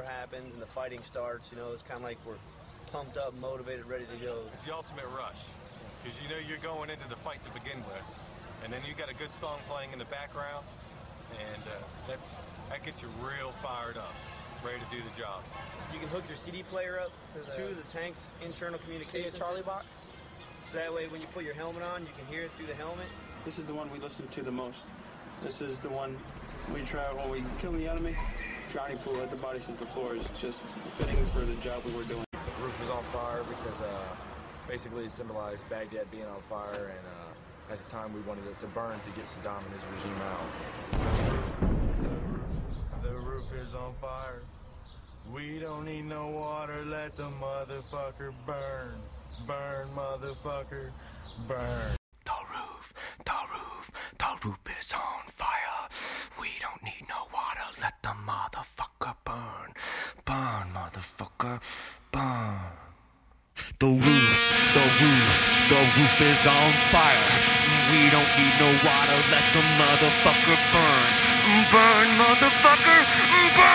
war happens and the fighting starts, you know, it's kind of like we're pumped up, motivated, ready to go. It's the ultimate rush because you know you're going into the fight to begin with, and then you got a good song playing in the background, and uh, that's that gets you real fired up, ready to do the job. You can hook your CD player up to the, the tank's internal communication a Charlie system. box? So that way, when you put your helmet on, you can hear it through the helmet. This is the one we listen to the most. This is the one we try when we kill the enemy. Drowning pool at the bodies hit the floor is just fitting for the job we were doing. The roof was on fire because uh, basically it symbolized Baghdad being on fire, and uh, at the time we wanted it to burn to get Saddam and his regime out. The roof, The roof is on fire. We don't need no water, let the motherfucker burn. Burn, motherfucker, burn. The roof, the roof, the roof is on fire. We don't need no water, let the motherfucker burn. Burn, motherfucker, burn. The roof, the roof, the roof is on fire. We don't need no water, let the motherfucker burn. Burn, motherfucker, burn!